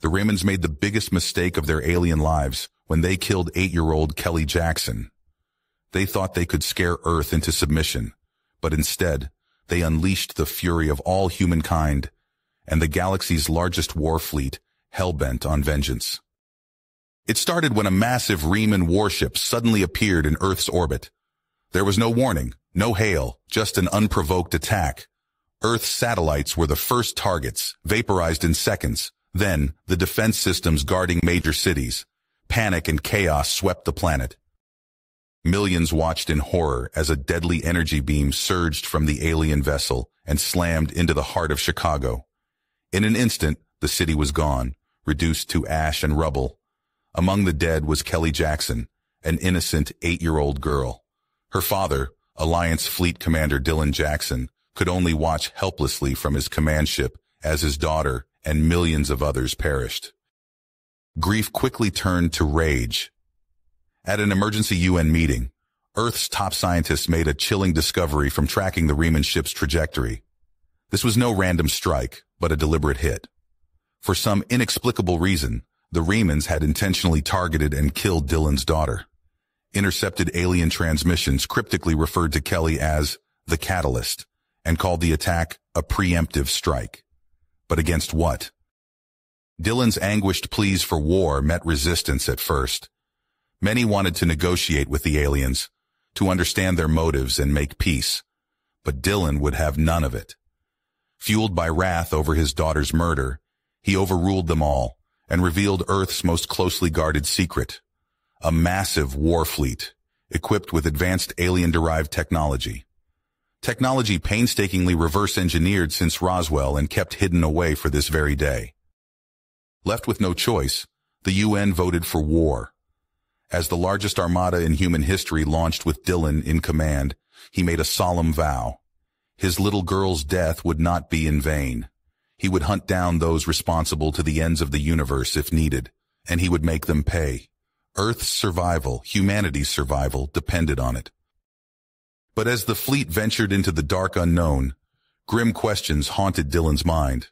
The Raymans made the biggest mistake of their alien lives when they killed eight-year-old Kelly Jackson. They thought they could scare Earth into submission, but instead, they unleashed the fury of all humankind and the galaxy's largest war fleet, hell-bent on vengeance. It started when a massive Reman warship suddenly appeared in Earth's orbit. There was no warning, no hail, just an unprovoked attack. Earth's satellites were the first targets, vaporized in seconds. Then, the defense systems guarding major cities. Panic and chaos swept the planet. Millions watched in horror as a deadly energy beam surged from the alien vessel and slammed into the heart of Chicago. In an instant, the city was gone, reduced to ash and rubble. Among the dead was Kelly Jackson, an innocent eight-year-old girl. Her father, Alliance Fleet Commander Dylan Jackson, could only watch helplessly from his command ship as his daughter and millions of others perished. Grief quickly turned to rage at an emergency UN meeting, Earth's top scientists made a chilling discovery from tracking the Reman ship's trajectory. This was no random strike, but a deliberate hit. For some inexplicable reason, the Remans had intentionally targeted and killed Dylan's daughter. Intercepted alien transmissions cryptically referred to Kelly as the catalyst and called the attack a preemptive strike. But against what? Dylan's anguished pleas for war met resistance at first, Many wanted to negotiate with the aliens, to understand their motives and make peace, but Dylan would have none of it. Fueled by wrath over his daughter's murder, he overruled them all and revealed Earth's most closely guarded secret, a massive war fleet equipped with advanced alien-derived technology. Technology painstakingly reverse-engineered since Roswell and kept hidden away for this very day. Left with no choice, the UN voted for war, as the largest armada in human history launched with Dylan in command, he made a solemn vow. His little girl's death would not be in vain. He would hunt down those responsible to the ends of the universe if needed, and he would make them pay. Earth's survival, humanity's survival, depended on it. But as the fleet ventured into the dark unknown, grim questions haunted Dylan's mind.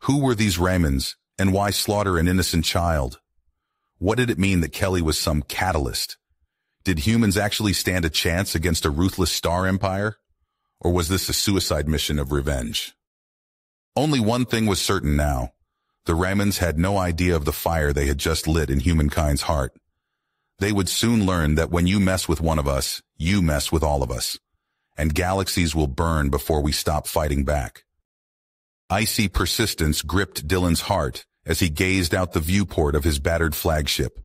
Who were these Ramans, and why slaughter an innocent child? What did it mean that Kelly was some catalyst? Did humans actually stand a chance against a ruthless star empire? Or was this a suicide mission of revenge? Only one thing was certain now. The Ramans had no idea of the fire they had just lit in humankind's heart. They would soon learn that when you mess with one of us, you mess with all of us. And galaxies will burn before we stop fighting back. Icy persistence gripped Dylan's heart as he gazed out the viewport of his battered flagship.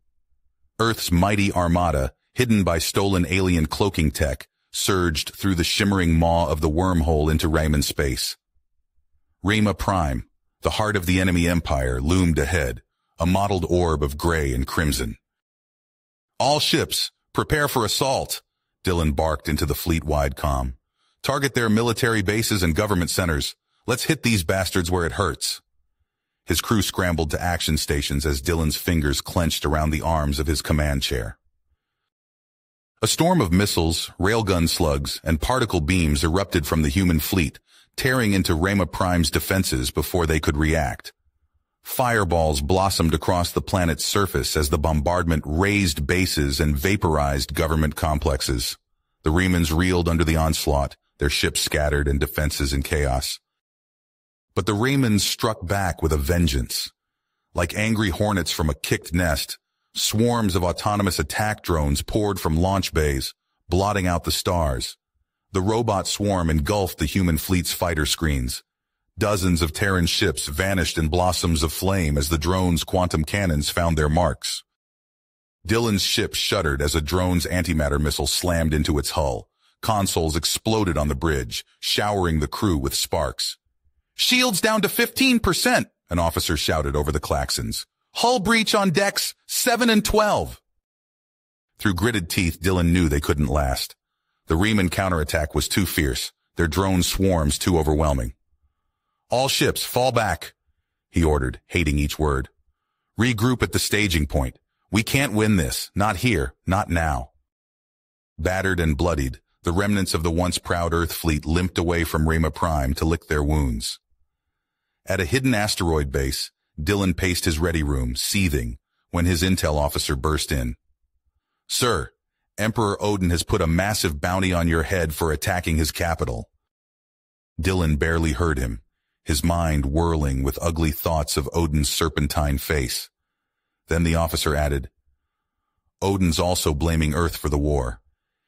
Earth's mighty armada, hidden by stolen alien cloaking tech, surged through the shimmering maw of the wormhole into Rayman space. Rama Prime, the heart of the enemy empire, loomed ahead, a mottled orb of gray and crimson. All ships, prepare for assault, Dylan barked into the fleet-wide com. Target their military bases and government centers. Let's hit these bastards where it hurts. His crew scrambled to action stations as Dylan's fingers clenched around the arms of his command chair. A storm of missiles, railgun slugs, and particle beams erupted from the human fleet, tearing into Rama Prime's defenses before they could react. Fireballs blossomed across the planet's surface as the bombardment razed bases and vaporized government complexes. The Remans reeled under the onslaught, their ships scattered and defenses in chaos. But the Raymans struck back with a vengeance. Like angry hornets from a kicked nest, swarms of autonomous attack drones poured from launch bays, blotting out the stars. The robot swarm engulfed the human fleet's fighter screens. Dozens of Terran ships vanished in blossoms of flame as the drone's quantum cannons found their marks. Dylan's ship shuddered as a drone's antimatter missile slammed into its hull. Consoles exploded on the bridge, showering the crew with sparks. Shields down to 15%, an officer shouted over the claxons. Hull breach on decks 7 and 12. Through gritted teeth, Dylan knew they couldn't last. The Reman counterattack was too fierce, their drone swarms too overwhelming. All ships, fall back, he ordered, hating each word. Regroup at the staging point. We can't win this, not here, not now. Battered and bloodied, the remnants of the once proud Earth fleet limped away from Rama Prime to lick their wounds. At a hidden asteroid base, Dylan paced his ready room, seething, when his intel officer burst in. Sir, Emperor Odin has put a massive bounty on your head for attacking his capital. Dylan barely heard him, his mind whirling with ugly thoughts of Odin's serpentine face. Then the officer added, Odin's also blaming Earth for the war.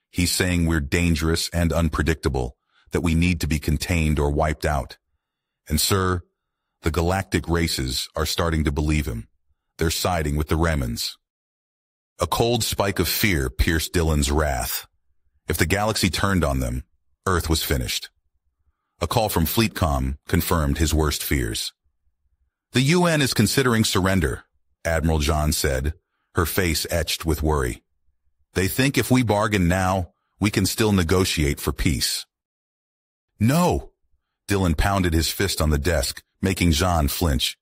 He's saying we're dangerous and unpredictable, that we need to be contained or wiped out. And sir, the galactic races are starting to believe him. They're siding with the Remans. A cold spike of fear pierced Dylan's wrath. If the galaxy turned on them, Earth was finished. A call from Fleetcom confirmed his worst fears. The UN is considering surrender, Admiral John said, her face etched with worry. They think if we bargain now, we can still negotiate for peace. No! Dylan pounded his fist on the desk, making Jean flinch.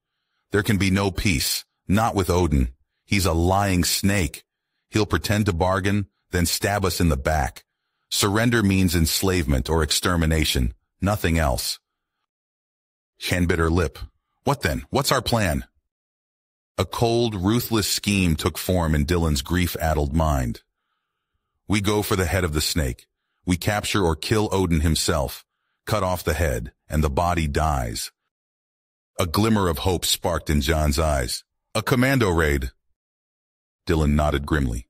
There can be no peace, not with Odin. He's a lying snake. He'll pretend to bargain, then stab us in the back. Surrender means enslavement or extermination, nothing else. Shan bit her lip. What then? What's our plan? A cold, ruthless scheme took form in Dylan's grief-addled mind. We go for the head of the snake. We capture or kill Odin himself, cut off the head, and the body dies. A glimmer of hope sparked in John's eyes. A commando raid. Dylan nodded grimly.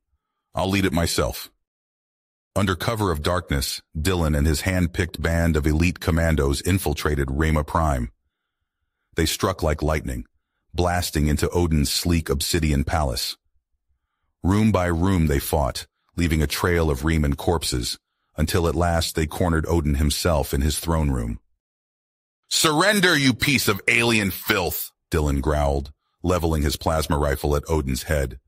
I'll lead it myself. Under cover of darkness, Dylan and his hand-picked band of elite commandos infiltrated Rama Prime. They struck like lightning, blasting into Odin's sleek obsidian palace. Room by room they fought, leaving a trail of Reman corpses, until at last they cornered Odin himself in his throne room. Surrender, you piece of alien filth, Dylan growled, leveling his plasma rifle at Odin's head.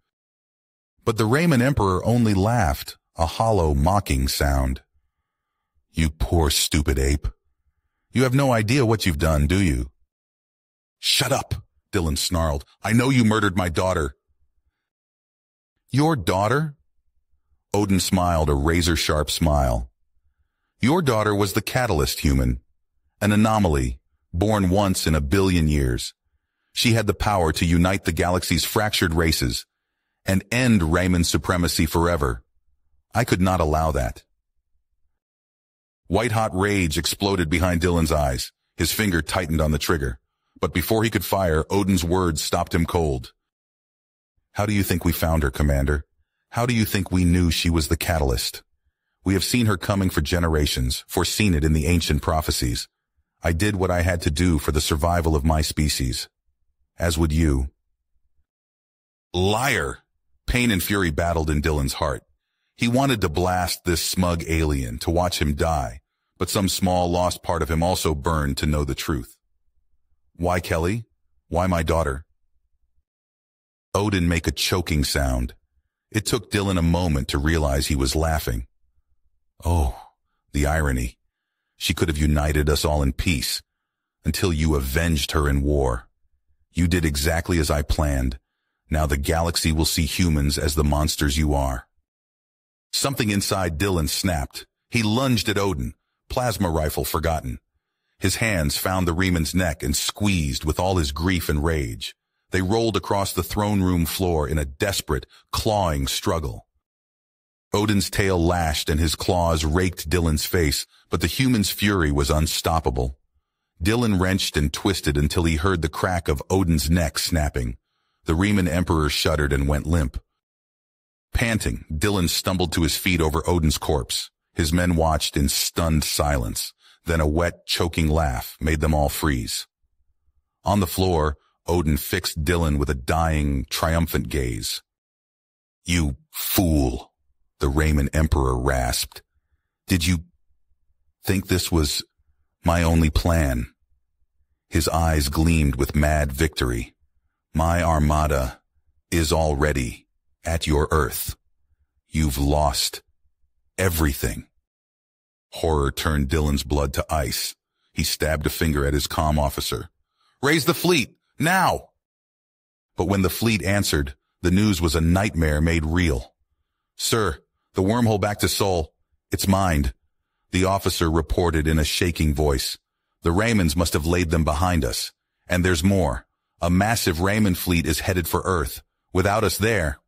But the Raymond Emperor only laughed, a hollow, mocking sound. You poor stupid ape. You have no idea what you've done, do you? Shut up, Dylan snarled. I know you murdered my daughter. Your daughter? Odin smiled a razor-sharp smile. Your daughter was the catalyst human, an anomaly, born once in a billion years. She had the power to unite the galaxy's fractured races and end Raymond's supremacy forever. I could not allow that. White-hot rage exploded behind Dylan's eyes. His finger tightened on the trigger. But before he could fire, Odin's words stopped him cold. How do you think we found her, Commander? How do you think we knew she was the catalyst? We have seen her coming for generations, foreseen it in the ancient prophecies. I did what I had to do for the survival of my species. As would you. Liar! Pain and fury battled in Dylan's heart. He wanted to blast this smug alien, to watch him die, but some small lost part of him also burned to know the truth. Why Kelly? Why my daughter? Odin make a choking sound, it took Dylan a moment to realize he was laughing. Oh, the irony. She could have united us all in peace, until you avenged her in war. You did exactly as I planned. Now the galaxy will see humans as the monsters you are. Something inside Dylan snapped. He lunged at Odin, plasma rifle forgotten. His hands found the Reman's neck and squeezed with all his grief and rage. They rolled across the throne room floor in a desperate, clawing struggle. Odin's tail lashed and his claws raked Dylan's face, but the human's fury was unstoppable. Dylan wrenched and twisted until he heard the crack of Odin's neck snapping. The Reman Emperor shuddered and went limp. Panting, Dylan stumbled to his feet over Odin's corpse. His men watched in stunned silence. Then a wet, choking laugh made them all freeze. On the floor, Odin fixed Dylan with a dying, triumphant gaze. You fool, the Raymond Emperor rasped. Did you think this was my only plan? His eyes gleamed with mad victory. My armada is already at your earth. You've lost everything. Horror turned Dylan's blood to ice. He stabbed a finger at his comm officer. Raise the fleet! Now! But when the fleet answered, the news was a nightmare made real. Sir, the wormhole back to Sol, it's mined. The officer reported in a shaking voice. The Raymans must have laid them behind us. And there's more. A massive Raymond fleet is headed for Earth. Without us there.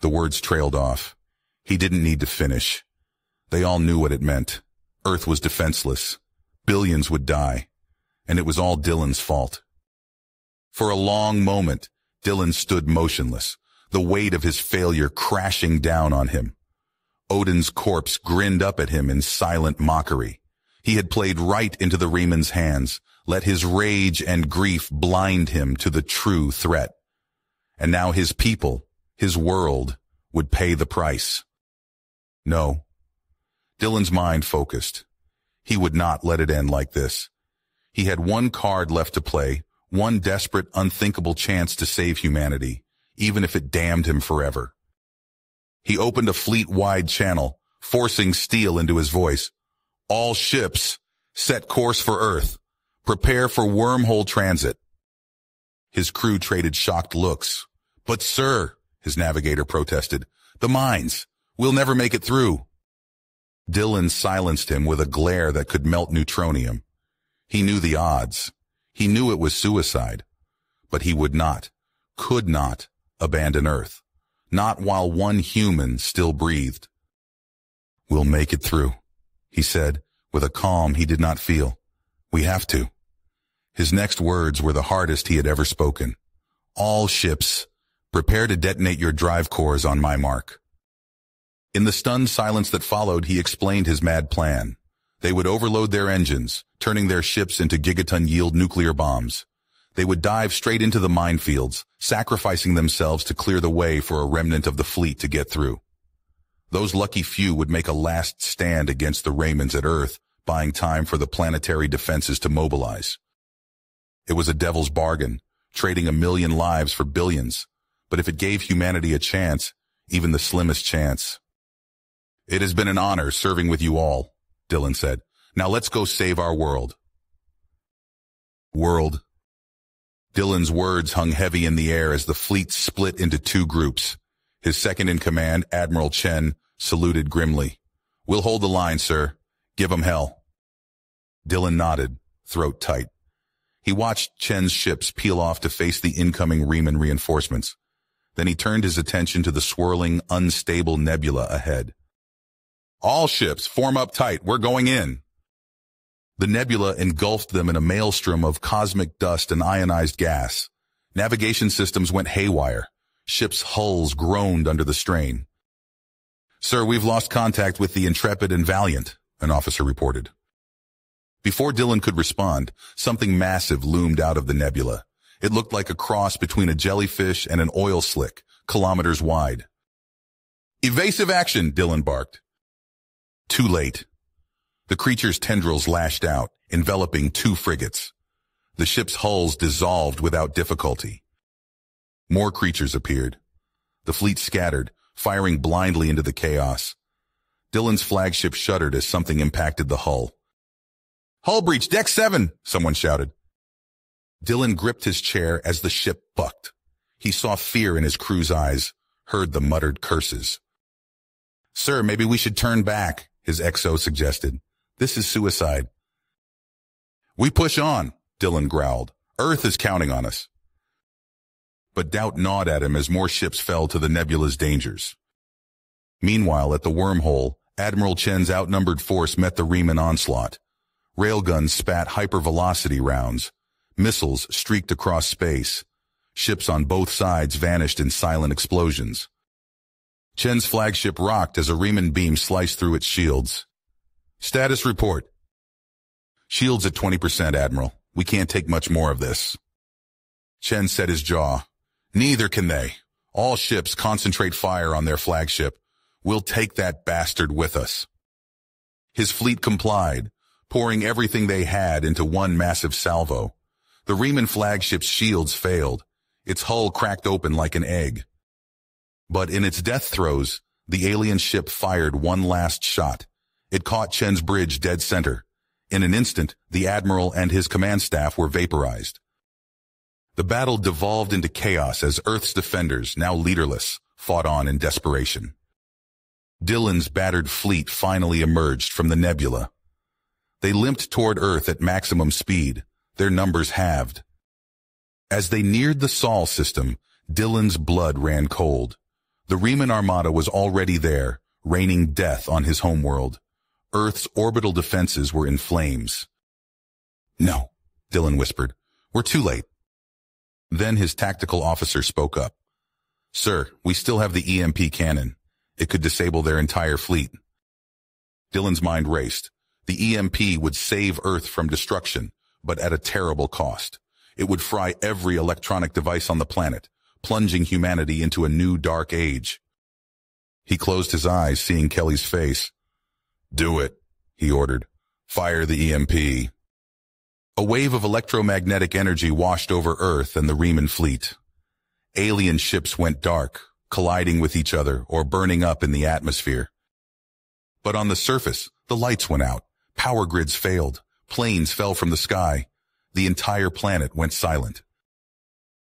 The words trailed off. He didn't need to finish. They all knew what it meant. Earth was defenseless. Billions would die. And it was all Dylan's fault. For a long moment, Dylan stood motionless, the weight of his failure crashing down on him. Odin's corpse grinned up at him in silent mockery. He had played right into the Reman's hands, let his rage and grief blind him to the true threat. And now his people, his world, would pay the price. No. Dylan's mind focused. He would not let it end like this. He had one card left to play, one desperate, unthinkable chance to save humanity, even if it damned him forever. He opened a fleet-wide channel, forcing steel into his voice. All ships, set course for Earth. Prepare for wormhole transit. His crew traded shocked looks. But sir, his navigator protested, the mines. We'll never make it through. Dylan silenced him with a glare that could melt neutronium. He knew the odds. He knew it was suicide. But he would not, could not, abandon Earth. Not while one human still breathed. We'll make it through, he said, with a calm he did not feel. We have to. His next words were the hardest he had ever spoken. All ships, prepare to detonate your drive cores on my mark. In the stunned silence that followed, he explained his mad plan. They would overload their engines, turning their ships into gigaton-yield nuclear bombs. They would dive straight into the minefields, sacrificing themselves to clear the way for a remnant of the fleet to get through. Those lucky few would make a last stand against the Raymonds at Earth, buying time for the planetary defenses to mobilize. It was a devil's bargain, trading a million lives for billions. But if it gave humanity a chance, even the slimmest chance. It has been an honor serving with you all, Dylan said. Now let's go save our world. World. Dylan's words hung heavy in the air as the fleet split into two groups. His second in command, Admiral Chen, saluted grimly. We'll hold the line, sir. Give 'em hell. Dylan nodded, throat tight. He watched Chen's ships peel off to face the incoming Riemann reinforcements. Then he turned his attention to the swirling, unstable nebula ahead. All ships, form up tight. We're going in. The nebula engulfed them in a maelstrom of cosmic dust and ionized gas. Navigation systems went haywire. Ships' hulls groaned under the strain. Sir, we've lost contact with the Intrepid and Valiant, an officer reported. Before Dylan could respond, something massive loomed out of the nebula. It looked like a cross between a jellyfish and an oil slick, kilometers wide. Evasive action, Dylan barked. Too late. The creature's tendrils lashed out, enveloping two frigates. The ship's hulls dissolved without difficulty. More creatures appeared. The fleet scattered, firing blindly into the chaos. Dylan's flagship shuddered as something impacted the hull. Hull breach, deck seven, someone shouted. Dylan gripped his chair as the ship bucked. He saw fear in his crew's eyes, heard the muttered curses. Sir, maybe we should turn back, his XO suggested. This is suicide. We push on, Dylan growled. Earth is counting on us. But doubt gnawed at him as more ships fell to the nebula's dangers. Meanwhile, at the wormhole, Admiral Chen's outnumbered force met the Riemann onslaught. Railguns spat hypervelocity rounds. Missiles streaked across space. Ships on both sides vanished in silent explosions. Chen's flagship rocked as a Riemann beam sliced through its shields. Status report. Shields at 20%, Admiral. We can't take much more of this. Chen set his jaw. Neither can they. All ships concentrate fire on their flagship. We'll take that bastard with us. His fleet complied, pouring everything they had into one massive salvo. The Riemann flagship's shields failed. Its hull cracked open like an egg. But in its death throes, the alien ship fired one last shot. It caught Chen's bridge dead center. In an instant, the admiral and his command staff were vaporized. The battle devolved into chaos as Earth's defenders, now leaderless, fought on in desperation. Dylan's battered fleet finally emerged from the nebula. They limped toward Earth at maximum speed, their numbers halved. As they neared the Sol system, Dylan's blood ran cold. The Riemann Armada was already there, raining death on his homeworld. Earth's orbital defenses were in flames. No, Dylan whispered. We're too late. Then his tactical officer spoke up. Sir, we still have the EMP cannon. It could disable their entire fleet. Dylan's mind raced. The EMP would save Earth from destruction, but at a terrible cost. It would fry every electronic device on the planet, plunging humanity into a new dark age. He closed his eyes, seeing Kelly's face. Do it, he ordered. Fire the EMP. A wave of electromagnetic energy washed over Earth and the Riemann fleet. Alien ships went dark, colliding with each other or burning up in the atmosphere. But on the surface, the lights went out, power grids failed, planes fell from the sky. The entire planet went silent.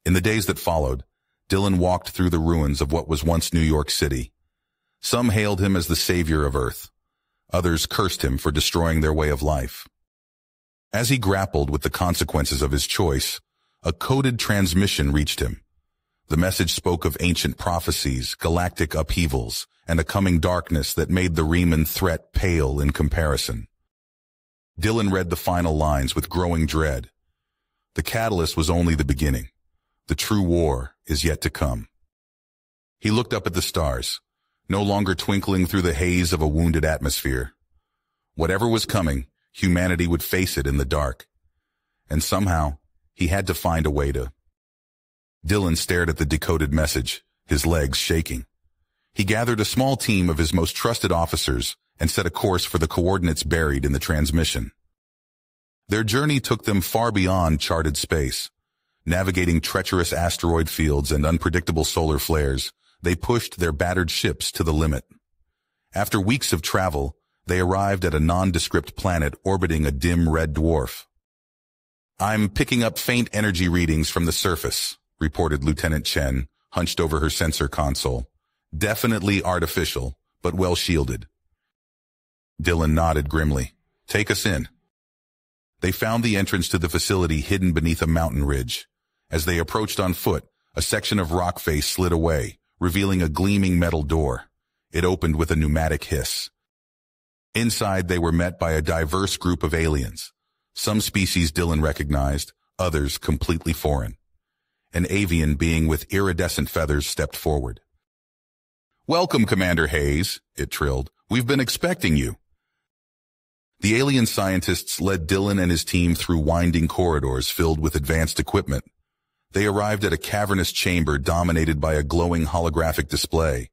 In the days that followed, Dylan walked through the ruins of what was once New York City. Some hailed him as the savior of Earth. Others cursed him for destroying their way of life. As he grappled with the consequences of his choice, a coded transmission reached him. The message spoke of ancient prophecies, galactic upheavals, and a coming darkness that made the Riemann threat pale in comparison. Dylan read the final lines with growing dread. The catalyst was only the beginning. The true war is yet to come. He looked up at the stars, no longer twinkling through the haze of a wounded atmosphere. Whatever was coming, humanity would face it in the dark. And somehow, he had to find a way to. Dylan stared at the decoded message, his legs shaking. He gathered a small team of his most trusted officers and set a course for the coordinates buried in the transmission. Their journey took them far beyond charted space. Navigating treacherous asteroid fields and unpredictable solar flares, they pushed their battered ships to the limit. After weeks of travel, they arrived at a nondescript planet orbiting a dim red dwarf. I'm picking up faint energy readings from the surface, reported Lieutenant Chen, hunched over her sensor console. Definitely artificial, but well shielded. Dylan nodded grimly. Take us in. They found the entrance to the facility hidden beneath a mountain ridge. As they approached on foot, a section of rock face slid away, revealing a gleaming metal door. It opened with a pneumatic hiss. Inside, they were met by a diverse group of aliens. Some species Dylan recognized, others completely foreign. An avian being with iridescent feathers stepped forward. Welcome, Commander Hayes, it trilled. We've been expecting you. The alien scientists led Dylan and his team through winding corridors filled with advanced equipment. They arrived at a cavernous chamber dominated by a glowing holographic display.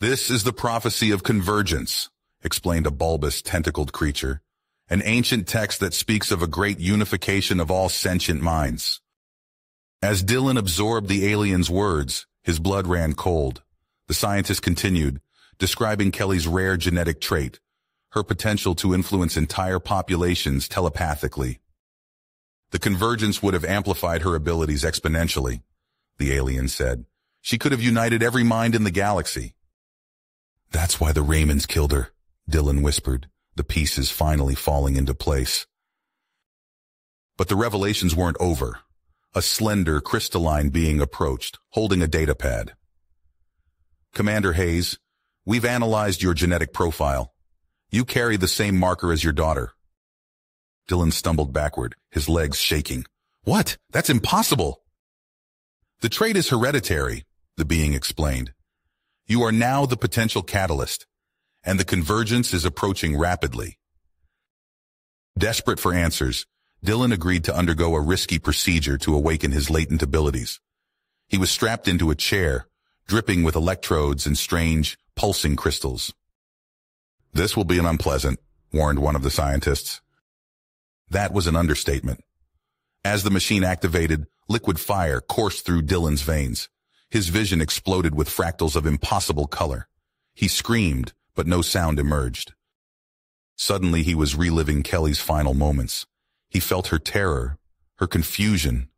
This is the prophecy of convergence, explained a bulbous, tentacled creature, an ancient text that speaks of a great unification of all sentient minds. As Dylan absorbed the alien's words, his blood ran cold. The scientist continued, describing Kelly's rare genetic trait, her potential to influence entire populations telepathically. The convergence would have amplified her abilities exponentially, the alien said. She could have united every mind in the galaxy. That's why the Riemanns killed her, Dylan whispered, the pieces finally falling into place. But the revelations weren't over. A slender, crystalline being approached, holding a datapad. Commander Hayes, we've analyzed your genetic profile. You carry the same marker as your daughter. Dylan stumbled backward, his legs shaking. What? That's impossible! The trait is hereditary, the being explained. You are now the potential catalyst and the convergence is approaching rapidly. Desperate for answers, Dylan agreed to undergo a risky procedure to awaken his latent abilities. He was strapped into a chair, dripping with electrodes and strange, pulsing crystals. This will be an unpleasant, warned one of the scientists. That was an understatement. As the machine activated, liquid fire coursed through Dylan's veins. His vision exploded with fractals of impossible color. He screamed, but no sound emerged. Suddenly he was reliving Kelly's final moments. He felt her terror, her confusion,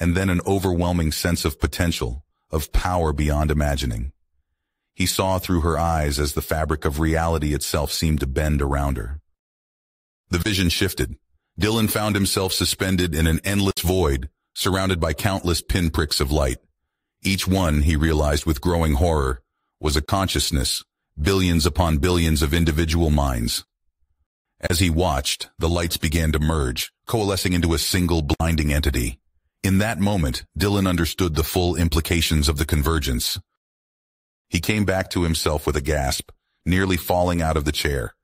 and then an overwhelming sense of potential, of power beyond imagining. He saw through her eyes as the fabric of reality itself seemed to bend around her. The vision shifted. Dylan found himself suspended in an endless void, surrounded by countless pinpricks of light. Each one, he realized with growing horror, was a consciousness, billions upon billions of individual minds. As he watched, the lights began to merge, coalescing into a single blinding entity. In that moment, Dylan understood the full implications of the convergence. He came back to himself with a gasp, nearly falling out of the chair.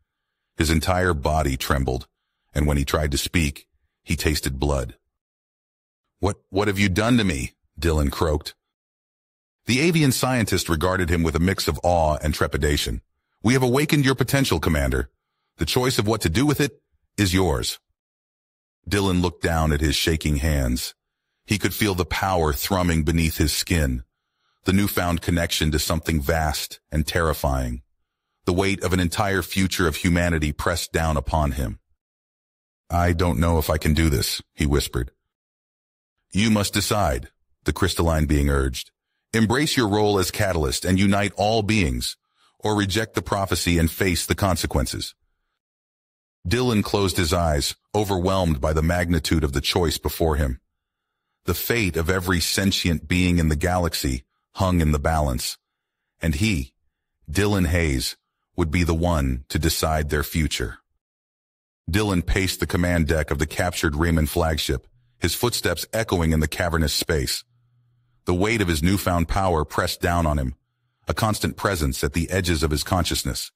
His entire body trembled, and when he tried to speak, he tasted blood. What, what have you done to me? Dylan croaked. The avian scientist regarded him with a mix of awe and trepidation. We have awakened your potential, Commander. The choice of what to do with it is yours. Dylan looked down at his shaking hands. He could feel the power thrumming beneath his skin, the newfound connection to something vast and terrifying, the weight of an entire future of humanity pressed down upon him. I don't know if I can do this, he whispered. You must decide, the crystalline being urged. Embrace your role as catalyst and unite all beings, or reject the prophecy and face the consequences. Dylan closed his eyes, overwhelmed by the magnitude of the choice before him. The fate of every sentient being in the galaxy hung in the balance, and he, Dylan Hayes, would be the one to decide their future. Dylan paced the command deck of the captured Raymond flagship, his footsteps echoing in the cavernous space. The weight of his newfound power pressed down on him, a constant presence at the edges of his consciousness.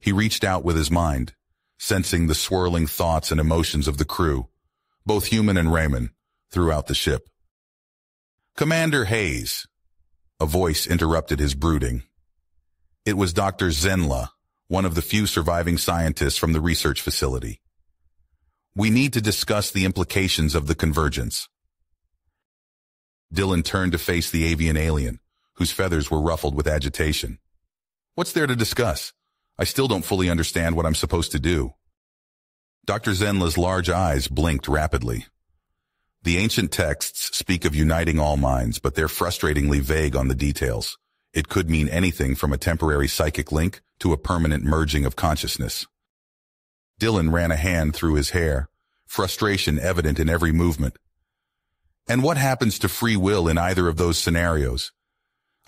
He reached out with his mind, sensing the swirling thoughts and emotions of the crew, both human and Raymond, throughout the ship. Commander Hayes, a voice interrupted his brooding. It was Dr. Zenla, one of the few surviving scientists from the research facility. We need to discuss the implications of the convergence. Dylan turned to face the avian alien, whose feathers were ruffled with agitation. What's there to discuss? I still don't fully understand what I'm supposed to do. Dr. Zenla's large eyes blinked rapidly. The ancient texts speak of uniting all minds, but they're frustratingly vague on the details. It could mean anything from a temporary psychic link to a permanent merging of consciousness. Dylan ran a hand through his hair, frustration evident in every movement. And what happens to free will in either of those scenarios?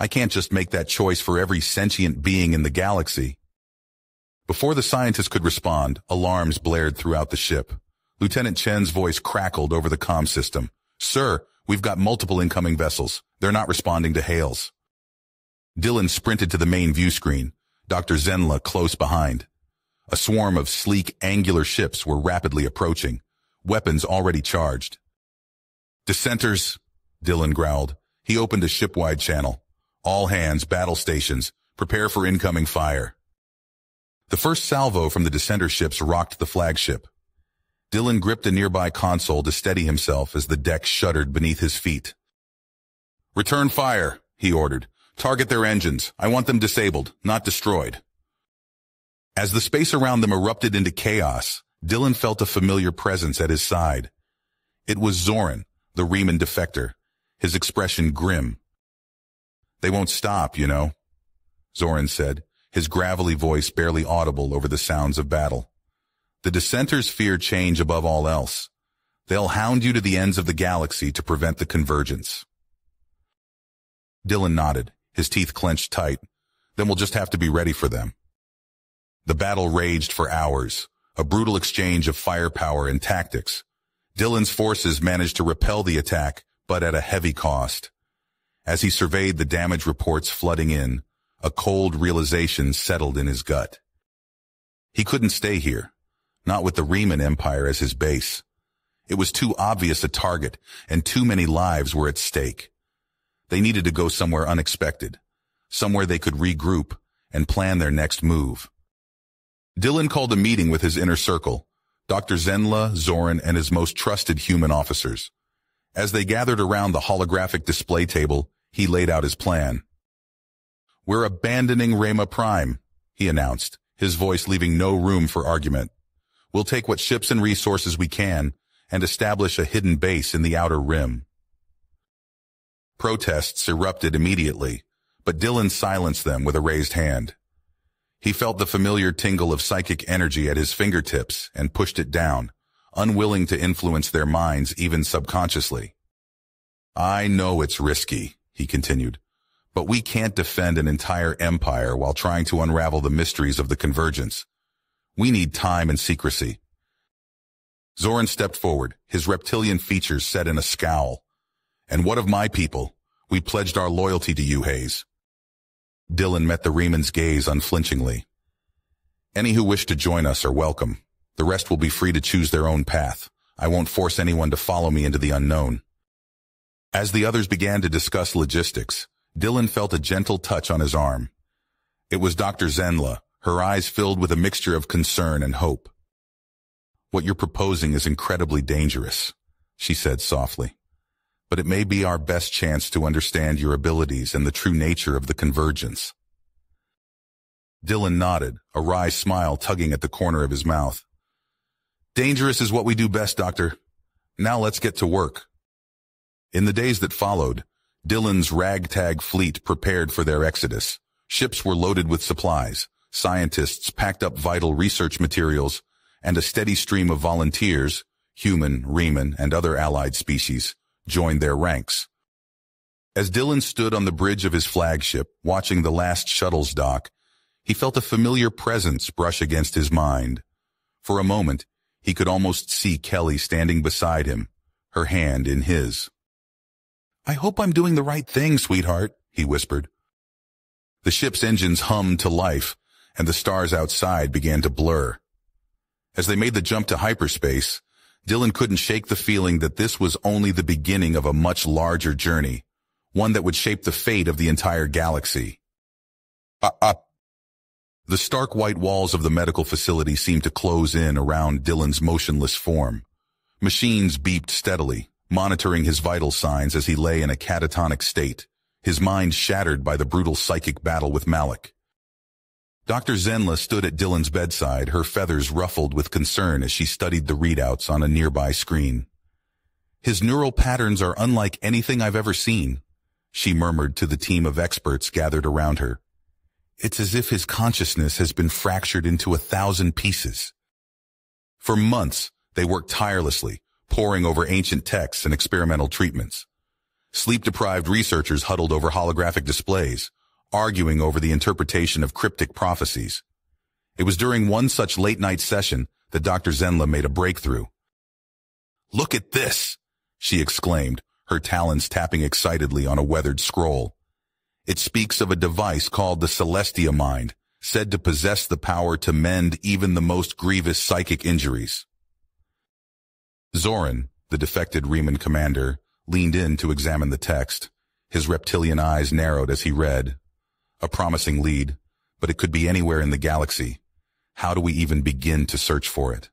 I can't just make that choice for every sentient being in the galaxy. Before the scientist could respond, alarms blared throughout the ship. Lieutenant Chen's voice crackled over the comm system. Sir, we've got multiple incoming vessels. They're not responding to hails. Dylan sprinted to the main view screen, Dr. Zenla close behind. A swarm of sleek, angular ships were rapidly approaching, weapons already charged. Dissenters, Dylan growled. He opened a shipwide channel. All hands, battle stations, prepare for incoming fire. The first salvo from the dissenter ships rocked the flagship. Dylan gripped a nearby console to steady himself as the deck shuddered beneath his feet. Return fire, he ordered. Target their engines. I want them disabled, not destroyed. As the space around them erupted into chaos, Dylan felt a familiar presence at his side. It was Zoran, the Riemann defector, his expression grim. They won't stop, you know, Zoran said, his gravelly voice barely audible over the sounds of battle. The dissenters fear change above all else. They'll hound you to the ends of the galaxy to prevent the convergence. Dylan nodded, his teeth clenched tight. Then we'll just have to be ready for them. The battle raged for hours, a brutal exchange of firepower and tactics, Dylan's forces managed to repel the attack, but at a heavy cost. As he surveyed the damage reports flooding in, a cold realization settled in his gut. He couldn't stay here, not with the Riemann Empire as his base. It was too obvious a target, and too many lives were at stake. They needed to go somewhere unexpected, somewhere they could regroup and plan their next move. Dylan called a meeting with his inner circle, Dr. Zenla, Zoran, and his most trusted human officers. As they gathered around the holographic display table, he laid out his plan. We're abandoning Rama Prime, he announced, his voice leaving no room for argument. We'll take what ships and resources we can and establish a hidden base in the outer rim. Protests erupted immediately, but Dylan silenced them with a raised hand. He felt the familiar tingle of psychic energy at his fingertips and pushed it down, unwilling to influence their minds even subconsciously. I know it's risky, he continued, but we can't defend an entire empire while trying to unravel the mysteries of the convergence. We need time and secrecy. Zoran stepped forward, his reptilian features set in a scowl. And what of my people? We pledged our loyalty to you, Hayes. Dylan met the Reman's gaze unflinchingly. Any who wish to join us are welcome. The rest will be free to choose their own path. I won't force anyone to follow me into the unknown. As the others began to discuss logistics, Dylan felt a gentle touch on his arm. It was Dr. Zenla, her eyes filled with a mixture of concern and hope. What you're proposing is incredibly dangerous, she said softly. But it may be our best chance to understand your abilities and the true nature of the convergence. Dylan nodded, a wry smile tugging at the corner of his mouth. Dangerous is what we do best, Doctor. Now let's get to work. In the days that followed, Dylan's ragtag fleet prepared for their exodus. Ships were loaded with supplies, scientists packed up vital research materials, and a steady stream of volunteers, human, Reman, and other allied species, joined their ranks. As Dylan stood on the bridge of his flagship, watching the last shuttles dock, he felt a familiar presence brush against his mind. For a moment, he could almost see Kelly standing beside him, her hand in his. I hope I'm doing the right thing, sweetheart, he whispered. The ship's engines hummed to life, and the stars outside began to blur. As they made the jump to hyperspace, Dylan couldn't shake the feeling that this was only the beginning of a much larger journey, one that would shape the fate of the entire galaxy. Uh, uh, the stark white walls of the medical facility seemed to close in around Dylan's motionless form. Machines beeped steadily, monitoring his vital signs as he lay in a catatonic state, his mind shattered by the brutal psychic battle with Malik. Dr. Zenla stood at Dylan's bedside, her feathers ruffled with concern as she studied the readouts on a nearby screen. His neural patterns are unlike anything I've ever seen, she murmured to the team of experts gathered around her. It's as if his consciousness has been fractured into a thousand pieces. For months, they worked tirelessly, poring over ancient texts and experimental treatments. Sleep-deprived researchers huddled over holographic displays, arguing over the interpretation of cryptic prophecies. It was during one such late-night session that Dr. Zenla made a breakthrough. Look at this, she exclaimed, her talons tapping excitedly on a weathered scroll. It speaks of a device called the Celestia Mind, said to possess the power to mend even the most grievous psychic injuries. Zoran, the defected Reman commander, leaned in to examine the text. His reptilian eyes narrowed as he read. A promising lead, but it could be anywhere in the galaxy. How do we even begin to search for it?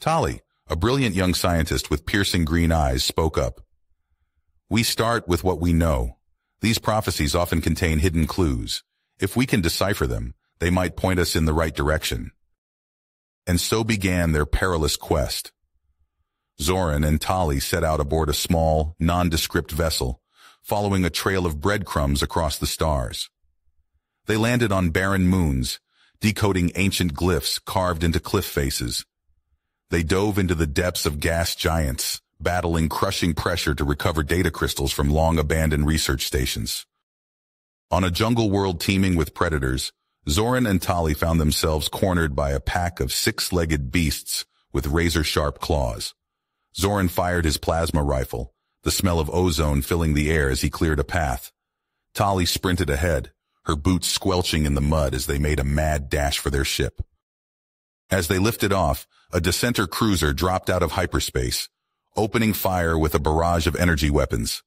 Tali, a brilliant young scientist with piercing green eyes, spoke up. We start with what we know, these prophecies often contain hidden clues. If we can decipher them, they might point us in the right direction. And so began their perilous quest. Zoran and Tali set out aboard a small, nondescript vessel, following a trail of breadcrumbs across the stars. They landed on barren moons, decoding ancient glyphs carved into cliff faces. They dove into the depths of gas giants, battling crushing pressure to recover data crystals from long-abandoned research stations. On a jungle world teeming with predators, Zoran and Tali found themselves cornered by a pack of six-legged beasts with razor-sharp claws. Zoran fired his plasma rifle, the smell of ozone filling the air as he cleared a path. Tali sprinted ahead, her boots squelching in the mud as they made a mad dash for their ship. As they lifted off, a dissenter cruiser dropped out of hyperspace, opening fire with a barrage of energy weapons.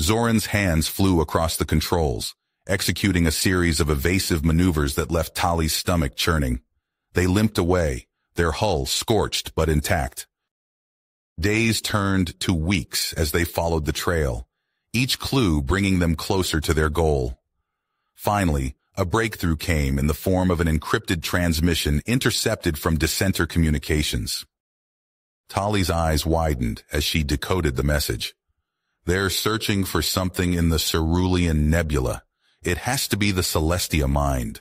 Zoran's hands flew across the controls, executing a series of evasive maneuvers that left Tali's stomach churning. They limped away, their hull scorched but intact. Days turned to weeks as they followed the trail, each clue bringing them closer to their goal. Finally, a breakthrough came in the form of an encrypted transmission intercepted from dissenter communications. Tali's eyes widened as she decoded the message. They're searching for something in the Cerulean Nebula. It has to be the Celestia Mind.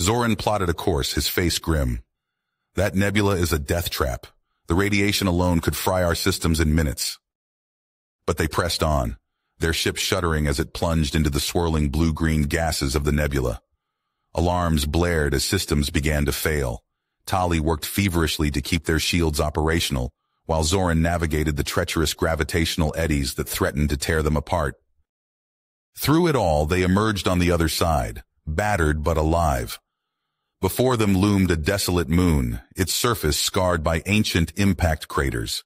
Zoran plotted a course, his face grim. That nebula is a death trap. The radiation alone could fry our systems in minutes. But they pressed on, their ship shuddering as it plunged into the swirling blue-green gases of the nebula. Alarms blared as systems began to fail. Tali worked feverishly to keep their shields operational, while Zoran navigated the treacherous gravitational eddies that threatened to tear them apart. Through it all, they emerged on the other side, battered but alive. Before them loomed a desolate moon, its surface scarred by ancient impact craters.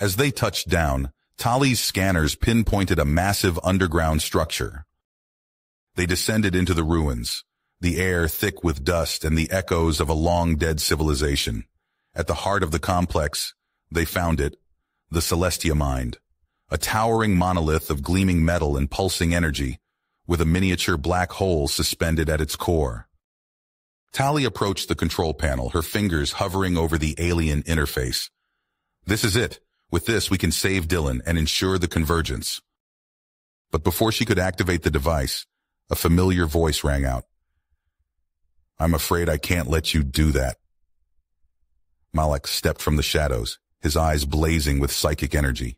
As they touched down, Tali's scanners pinpointed a massive underground structure. They descended into the ruins, the air thick with dust and the echoes of a long-dead civilization. At the heart of the complex, they found it, the Celestia Mind, a towering monolith of gleaming metal and pulsing energy, with a miniature black hole suspended at its core. Tali approached the control panel, her fingers hovering over the alien interface. This is it. With this, we can save Dylan and ensure the convergence. But before she could activate the device, a familiar voice rang out. I'm afraid I can't let you do that. Malak stepped from the shadows, his eyes blazing with psychic energy.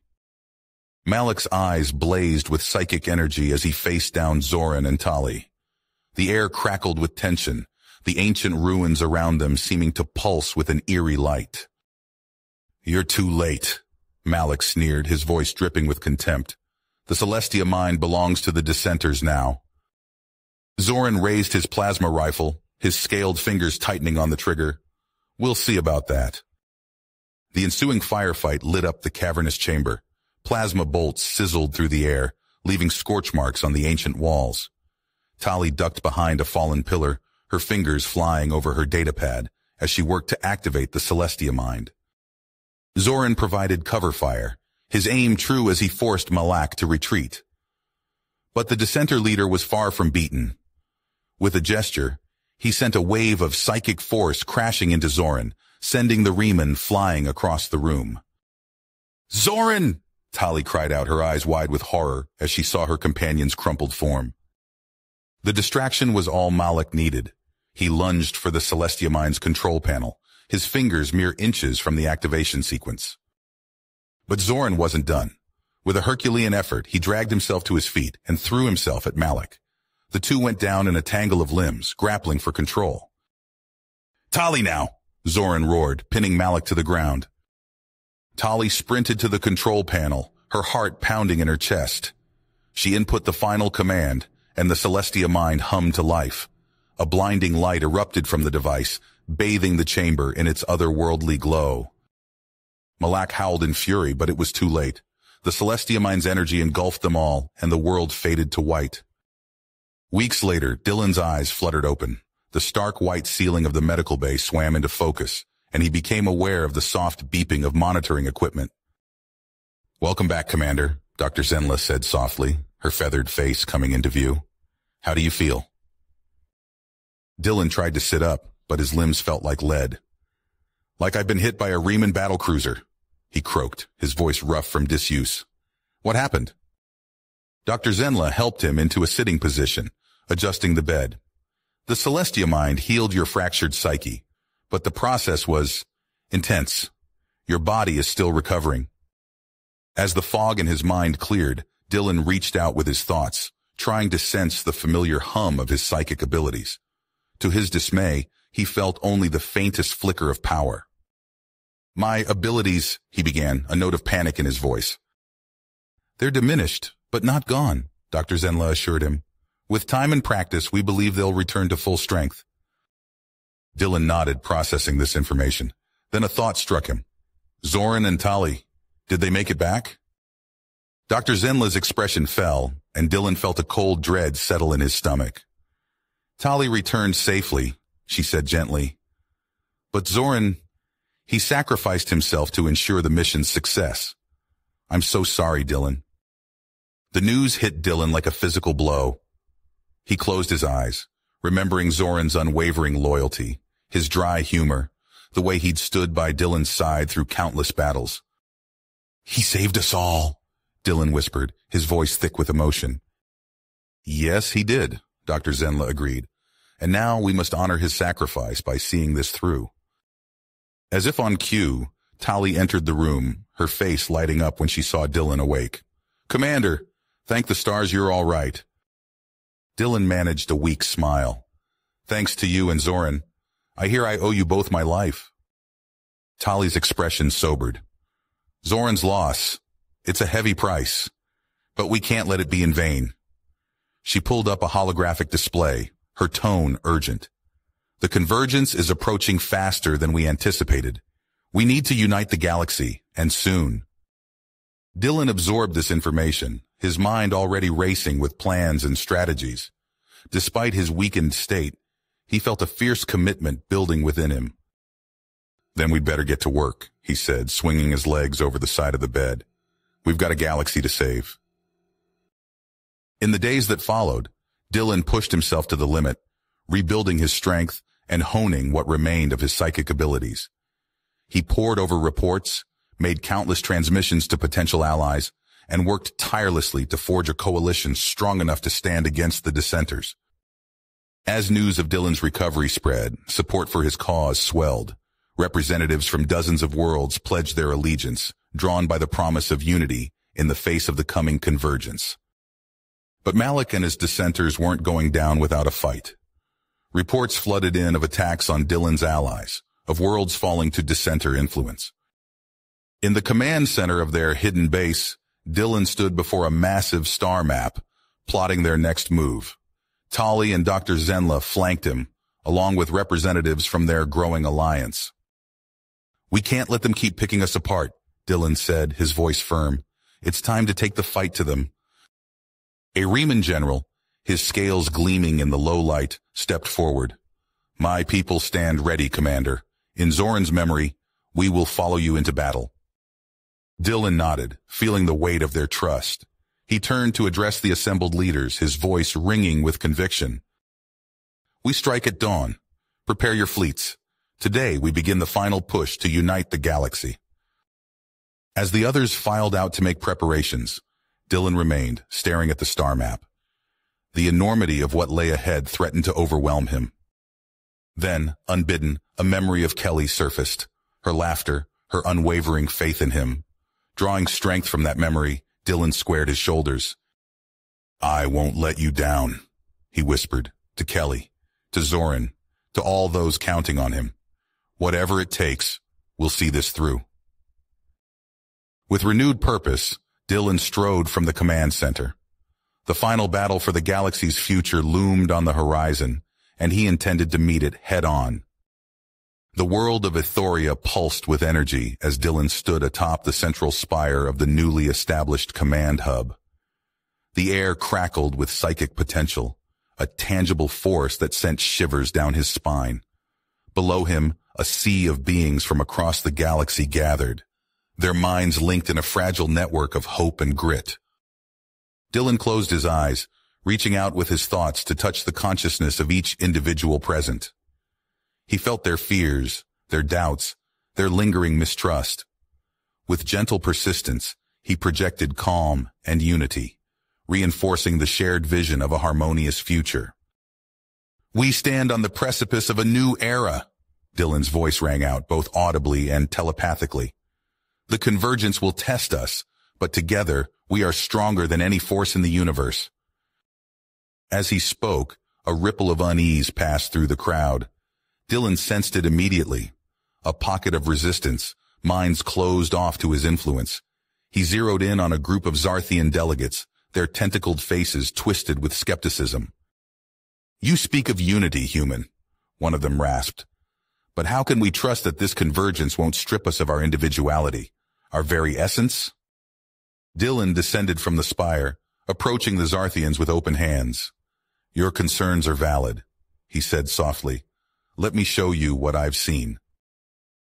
Malak's eyes blazed with psychic energy as he faced down Zoran and Tali. The air crackled with tension, the ancient ruins around them seeming to pulse with an eerie light. You're too late, Malak sneered, his voice dripping with contempt. The Celestia mind belongs to the dissenters now. Zoran raised his plasma rifle, his scaled fingers tightening on the trigger. We'll see about that. The ensuing firefight lit up the cavernous chamber. Plasma bolts sizzled through the air, leaving scorch marks on the ancient walls. Tali ducked behind a fallen pillar, her fingers flying over her datapad as she worked to activate the Celestia mind. Zoran provided cover fire, his aim true as he forced Malak to retreat. But the dissenter leader was far from beaten. With a gesture, he sent a wave of psychic force crashing into Zoran, sending the Riemann flying across the room. Zoran! Tali cried out, her eyes wide with horror as she saw her companion's crumpled form. The distraction was all Malak needed. He lunged for the Celestia Mind's control panel, his fingers mere inches from the activation sequence. But Zoran wasn't done. With a Herculean effort, he dragged himself to his feet and threw himself at Malak. The two went down in a tangle of limbs, grappling for control. Tali now, Zoran roared, pinning Malak to the ground. Tali sprinted to the control panel, her heart pounding in her chest. She input the final command, and the Celestia mind hummed to life. A blinding light erupted from the device, bathing the chamber in its otherworldly glow. Malak howled in fury, but it was too late. The Celestia Mind's energy engulfed them all, and the world faded to white. Weeks later, Dylan's eyes fluttered open. The stark white ceiling of the medical bay swam into focus, and he became aware of the soft beeping of monitoring equipment. Welcome back, Commander, Dr. Zenla said softly, her feathered face coming into view. How do you feel? Dylan tried to sit up, but his limbs felt like lead. Like I've been hit by a Riemann battlecruiser, he croaked, his voice rough from disuse. What happened? Dr. Zenla helped him into a sitting position, adjusting the bed. The Celestia mind healed your fractured psyche, but the process was intense. Your body is still recovering. As the fog in his mind cleared, Dylan reached out with his thoughts, trying to sense the familiar hum of his psychic abilities. To his dismay, he felt only the faintest flicker of power. My abilities, he began, a note of panic in his voice. They're diminished, but not gone, Dr. Zenla assured him. With time and practice, we believe they'll return to full strength. Dylan nodded, processing this information. Then a thought struck him. Zoran and Tali, did they make it back? Dr. Zenla's expression fell, and Dylan felt a cold dread settle in his stomach. Tali returned safely, she said gently. But Zoran, he sacrificed himself to ensure the mission's success. I'm so sorry, Dylan. The news hit Dylan like a physical blow. He closed his eyes, remembering Zoran's unwavering loyalty, his dry humor, the way he'd stood by Dylan's side through countless battles. He saved us all, Dylan whispered, his voice thick with emotion. Yes, he did, Dr. Zenla agreed. And now we must honor his sacrifice by seeing this through. As if on cue, Tali entered the room, her face lighting up when she saw Dylan awake. Commander, thank the stars you're all right. Dylan managed a weak smile. Thanks to you and Zoran. I hear I owe you both my life. Tali's expression sobered. Zoran's loss. It's a heavy price. But we can't let it be in vain. She pulled up a holographic display, her tone urgent. The convergence is approaching faster than we anticipated. We need to unite the galaxy, and soon. Dylan absorbed this information, his mind already racing with plans and strategies. Despite his weakened state, he felt a fierce commitment building within him. Then we'd better get to work, he said, swinging his legs over the side of the bed. We've got a galaxy to save. In the days that followed, Dylan pushed himself to the limit, rebuilding his strength and honing what remained of his psychic abilities. He pored over reports, made countless transmissions to potential allies, and worked tirelessly to forge a coalition strong enough to stand against the dissenters. As news of Dylan's recovery spread, support for his cause swelled. Representatives from dozens of worlds pledged their allegiance, drawn by the promise of unity in the face of the coming convergence. But Malak and his dissenters weren't going down without a fight. Reports flooded in of attacks on Dylan's allies, of worlds falling to dissenter influence. In the command center of their hidden base, Dylan stood before a massive star map, plotting their next move. Tali and Dr. Zenla flanked him, along with representatives from their growing alliance. We can't let them keep picking us apart, Dylan said, his voice firm. It's time to take the fight to them, a Riemann general, his scales gleaming in the low light, stepped forward. My people stand ready, Commander. In Zoran's memory, we will follow you into battle. Dylan nodded, feeling the weight of their trust. He turned to address the assembled leaders, his voice ringing with conviction. We strike at dawn. Prepare your fleets. Today we begin the final push to unite the galaxy. As the others filed out to make preparations, Dylan remained, staring at the star map. The enormity of what lay ahead threatened to overwhelm him. Then, unbidden, a memory of Kelly surfaced, her laughter, her unwavering faith in him. Drawing strength from that memory, Dylan squared his shoulders. I won't let you down, he whispered, to Kelly, to Zoran, to all those counting on him. Whatever it takes, we'll see this through. With renewed purpose, Dylan strode from the command center. The final battle for the galaxy's future loomed on the horizon, and he intended to meet it head-on. The world of Ithoria pulsed with energy as Dylan stood atop the central spire of the newly established command hub. The air crackled with psychic potential, a tangible force that sent shivers down his spine. Below him, a sea of beings from across the galaxy gathered, their minds linked in a fragile network of hope and grit. Dylan closed his eyes, reaching out with his thoughts to touch the consciousness of each individual present. He felt their fears, their doubts, their lingering mistrust. With gentle persistence, he projected calm and unity, reinforcing the shared vision of a harmonious future. We stand on the precipice of a new era, Dylan's voice rang out both audibly and telepathically. The convergence will test us, but together we are stronger than any force in the universe. As he spoke, a ripple of unease passed through the crowd. Dylan sensed it immediately. A pocket of resistance, minds closed off to his influence. He zeroed in on a group of Zarthian delegates, their tentacled faces twisted with skepticism. You speak of unity, human, one of them rasped. But how can we trust that this convergence won't strip us of our individuality? Our very essence? Dylan descended from the spire, approaching the Zarthians with open hands. Your concerns are valid, he said softly. Let me show you what I've seen.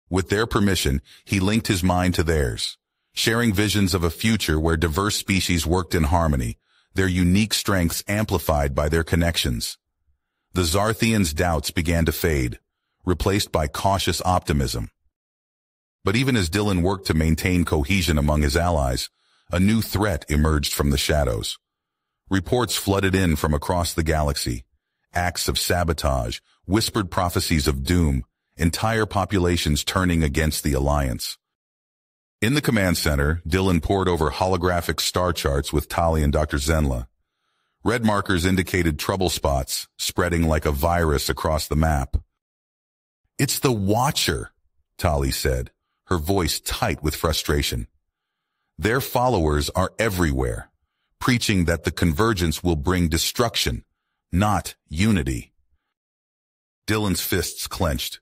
With their permission, he linked his mind to theirs, sharing visions of a future where diverse species worked in harmony, their unique strengths amplified by their connections. The Zarthians' doubts began to fade, replaced by cautious optimism. But even as Dylan worked to maintain cohesion among his allies, a new threat emerged from the shadows. Reports flooded in from across the galaxy. Acts of sabotage, whispered prophecies of doom, entire populations turning against the Alliance. In the command center, Dylan pored over holographic star charts with Tali and Dr. Zenla. Red markers indicated trouble spots, spreading like a virus across the map. It's the Watcher, Tali said, her voice tight with frustration. Their followers are everywhere, preaching that the convergence will bring destruction, not unity. Dylan's fists clenched.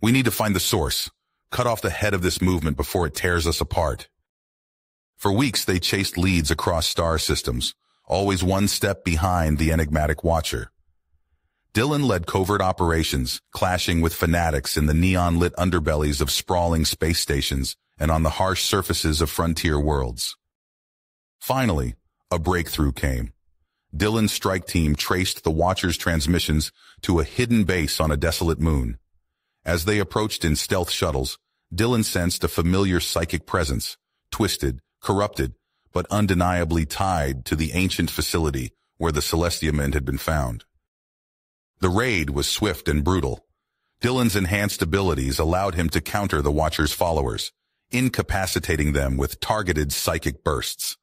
We need to find the source cut off the head of this movement before it tears us apart. For weeks, they chased leads across star systems, always one step behind the enigmatic watcher. Dylan led covert operations, clashing with fanatics in the neon-lit underbellies of sprawling space stations and on the harsh surfaces of frontier worlds. Finally, a breakthrough came. Dylan's strike team traced the Watcher's transmissions to a hidden base on a desolate moon. As they approached in stealth shuttles, Dylan sensed a familiar psychic presence, twisted, corrupted, but undeniably tied to the ancient facility where the Celestia mind had been found. The raid was swift and brutal. Dylan's enhanced abilities allowed him to counter the Watcher's followers, incapacitating them with targeted psychic bursts.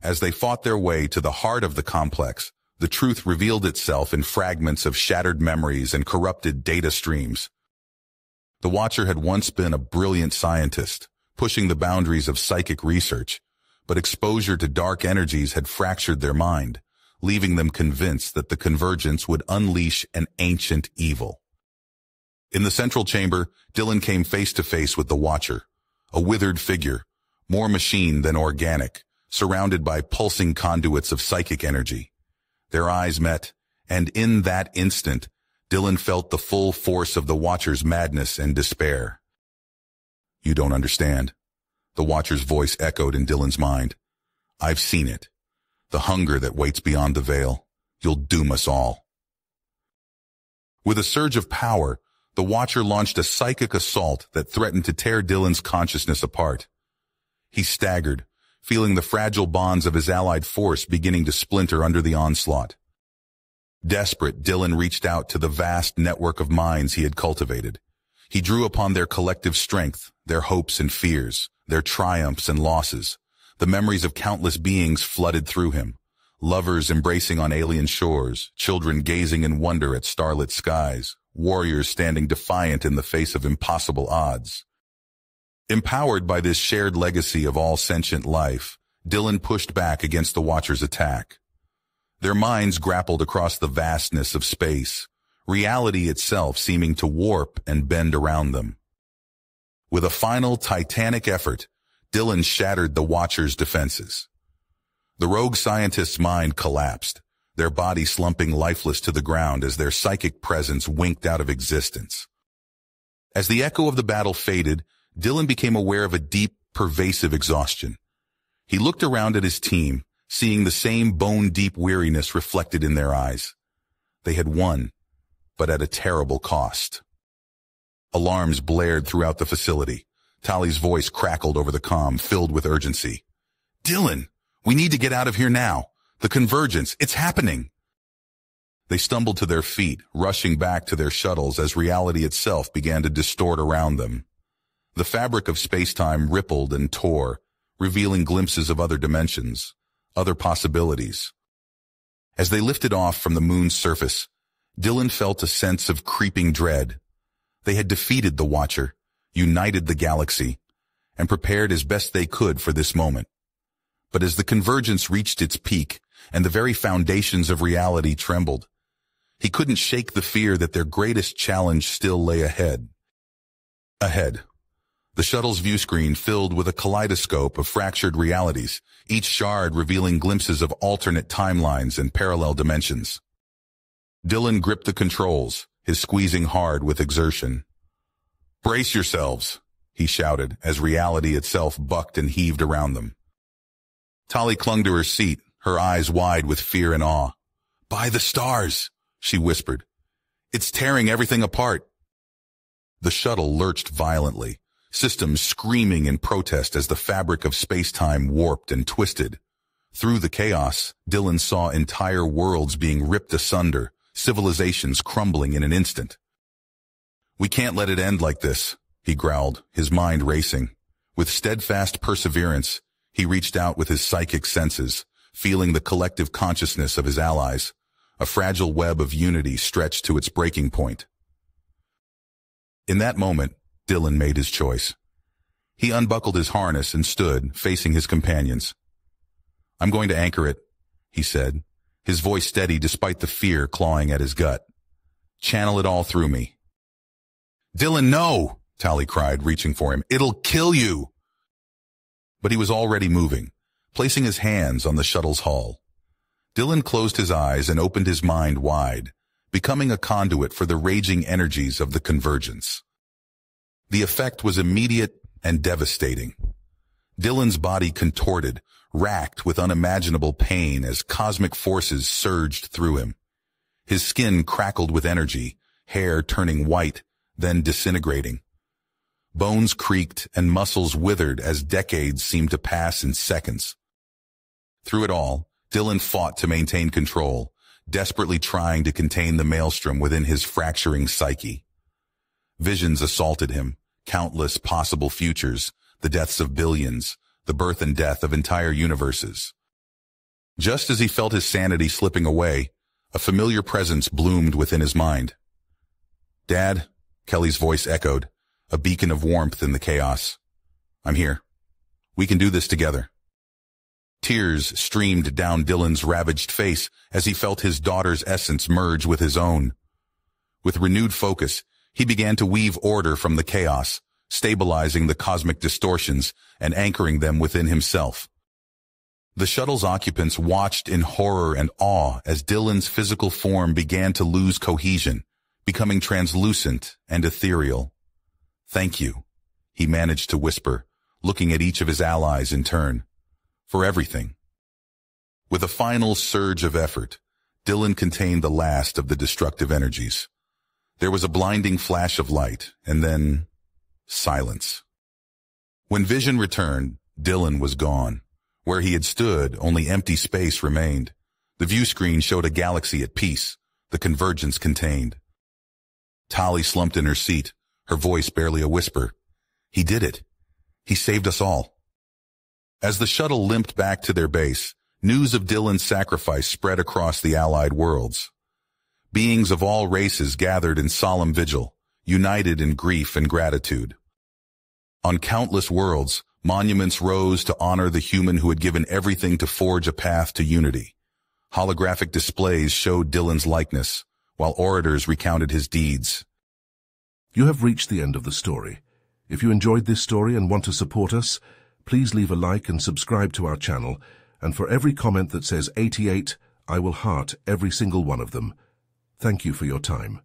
As they fought their way to the heart of the complex, the truth revealed itself in fragments of shattered memories and corrupted data streams. The Watcher had once been a brilliant scientist, pushing the boundaries of psychic research, but exposure to dark energies had fractured their mind, leaving them convinced that the convergence would unleash an ancient evil. In the central chamber, Dylan came face to face with the Watcher, a withered figure, more machine than organic, surrounded by pulsing conduits of psychic energy. Their eyes met, and in that instant, Dylan felt the full force of the Watcher's madness and despair. You don't understand. The Watcher's voice echoed in Dylan's mind. I've seen it. The hunger that waits beyond the veil. You'll doom us all. With a surge of power, the Watcher launched a psychic assault that threatened to tear Dylan's consciousness apart. He staggered, feeling the fragile bonds of his allied force beginning to splinter under the onslaught. Desperate, Dylan reached out to the vast network of minds he had cultivated. He drew upon their collective strength, their hopes and fears, their triumphs and losses. The memories of countless beings flooded through him. Lovers embracing on alien shores, children gazing in wonder at starlit skies, warriors standing defiant in the face of impossible odds. Empowered by this shared legacy of all sentient life, Dylan pushed back against the Watcher's attack. Their minds grappled across the vastness of space, reality itself seeming to warp and bend around them. With a final titanic effort, Dylan shattered the Watcher's defenses. The rogue scientist's mind collapsed, their body slumping lifeless to the ground as their psychic presence winked out of existence. As the echo of the battle faded, Dylan became aware of a deep, pervasive exhaustion. He looked around at his team, seeing the same bone-deep weariness reflected in their eyes. They had won, but at a terrible cost. Alarms blared throughout the facility. Tali's voice crackled over the comm, filled with urgency. Dylan, we need to get out of here now. The convergence, it's happening. They stumbled to their feet, rushing back to their shuttles as reality itself began to distort around them. The fabric of space-time rippled and tore, revealing glimpses of other dimensions other possibilities. As they lifted off from the moon's surface, Dylan felt a sense of creeping dread. They had defeated the Watcher, united the galaxy, and prepared as best they could for this moment. But as the convergence reached its peak and the very foundations of reality trembled, he couldn't shake the fear that their greatest challenge still lay ahead. Ahead, the shuttle's view screen filled with a kaleidoscope of fractured realities, each shard revealing glimpses of alternate timelines and parallel dimensions. Dylan gripped the controls, his squeezing hard with exertion. Brace yourselves, he shouted as reality itself bucked and heaved around them. Tali clung to her seat, her eyes wide with fear and awe. By the stars, she whispered. It's tearing everything apart. The shuttle lurched violently, systems screaming in protest as the fabric of space-time warped and twisted. Through the chaos, Dylan saw entire worlds being ripped asunder, civilizations crumbling in an instant. We can't let it end like this, he growled, his mind racing. With steadfast perseverance, he reached out with his psychic senses, feeling the collective consciousness of his allies, a fragile web of unity stretched to its breaking point. In that moment, Dylan made his choice. He unbuckled his harness and stood, facing his companions. I'm going to anchor it, he said, his voice steady despite the fear clawing at his gut. Channel it all through me. Dylan, no, Tali cried, reaching for him. It'll kill you. But he was already moving, placing his hands on the shuttle's hull. Dylan closed his eyes and opened his mind wide, becoming a conduit for the raging energies of the convergence. The effect was immediate and devastating. Dylan's body contorted, racked with unimaginable pain as cosmic forces surged through him. His skin crackled with energy, hair turning white, then disintegrating. Bones creaked and muscles withered as decades seemed to pass in seconds. Through it all, Dylan fought to maintain control, desperately trying to contain the maelstrom within his fracturing psyche. Visions assaulted him, countless possible futures, the deaths of billions, the birth and death of entire universes. Just as he felt his sanity slipping away, a familiar presence bloomed within his mind. Dad, Kelly's voice echoed, a beacon of warmth in the chaos. I'm here. We can do this together. Tears streamed down Dylan's ravaged face as he felt his daughter's essence merge with his own. With renewed focus, he began to weave order from the chaos, stabilizing the cosmic distortions and anchoring them within himself. The shuttle's occupants watched in horror and awe as Dylan's physical form began to lose cohesion, becoming translucent and ethereal. Thank you, he managed to whisper, looking at each of his allies in turn. For everything. With a final surge of effort, Dylan contained the last of the destructive energies. There was a blinding flash of light, and then silence. When vision returned, Dylan was gone. Where he had stood, only empty space remained. The view screen showed a galaxy at peace, the convergence contained. Tali slumped in her seat, her voice barely a whisper. He did it. He saved us all. As the shuttle limped back to their base, news of Dylan's sacrifice spread across the allied worlds. Beings of all races gathered in solemn vigil, united in grief and gratitude. On countless worlds, monuments rose to honor the human who had given everything to forge a path to unity. Holographic displays showed Dylan's likeness, while orators recounted his deeds. You have reached the end of the story. If you enjoyed this story and want to support us, please leave a like and subscribe to our channel, and for every comment that says 88, I will heart every single one of them. Thank you for your time.